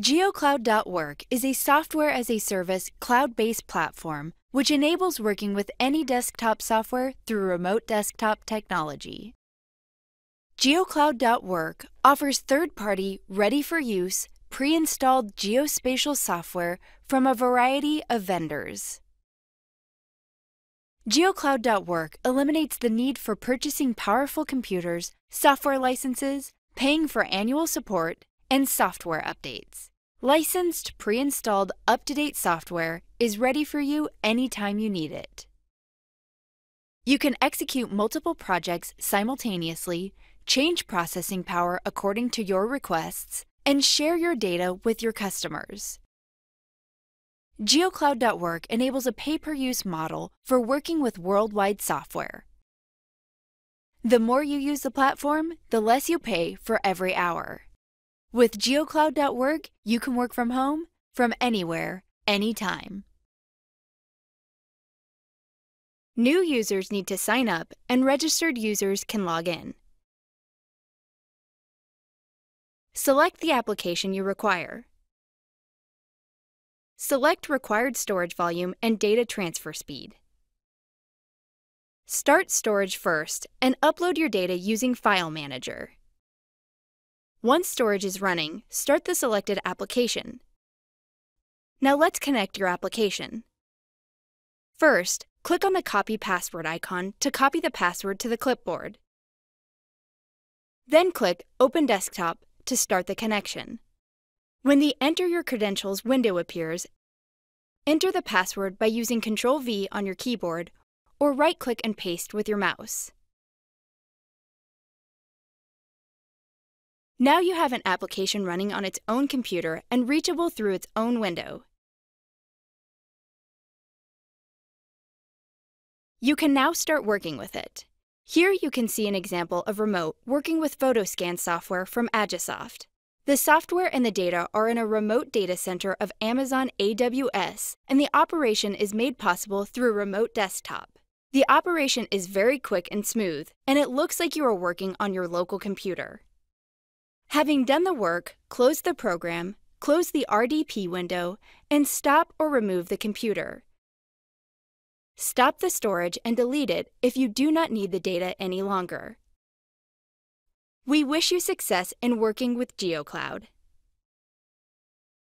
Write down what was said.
GeoCloud.work is a software as a service cloud based platform which enables working with any desktop software through remote desktop technology. GeoCloud.work offers third party, ready for use, pre installed geospatial software from a variety of vendors. GeoCloud.work eliminates the need for purchasing powerful computers, software licenses, paying for annual support, and software updates. Licensed, pre installed, up to date software is ready for you anytime you need it. You can execute multiple projects simultaneously, change processing power according to your requests, and share your data with your customers. GeoCloud.work enables a pay per use model for working with worldwide software. The more you use the platform, the less you pay for every hour. With GeoCloud.work, you can work from home, from anywhere, anytime. New users need to sign up, and registered users can log in. Select the application you require. Select required storage volume and data transfer speed. Start storage first and upload your data using File Manager. Once storage is running, start the selected application. Now let's connect your application. First, click on the Copy Password icon to copy the password to the clipboard. Then click Open Desktop to start the connection. When the Enter Your Credentials window appears, enter the password by using Ctrl V on your keyboard or right-click and paste with your mouse. Now you have an application running on its own computer and reachable through its own window. You can now start working with it. Here you can see an example of Remote working with PhotoScan software from Agisoft. The software and the data are in a remote data center of Amazon AWS, and the operation is made possible through remote desktop. The operation is very quick and smooth, and it looks like you are working on your local computer. Having done the work, close the program, close the RDP window, and stop or remove the computer. Stop the storage and delete it if you do not need the data any longer. We wish you success in working with GeoCloud.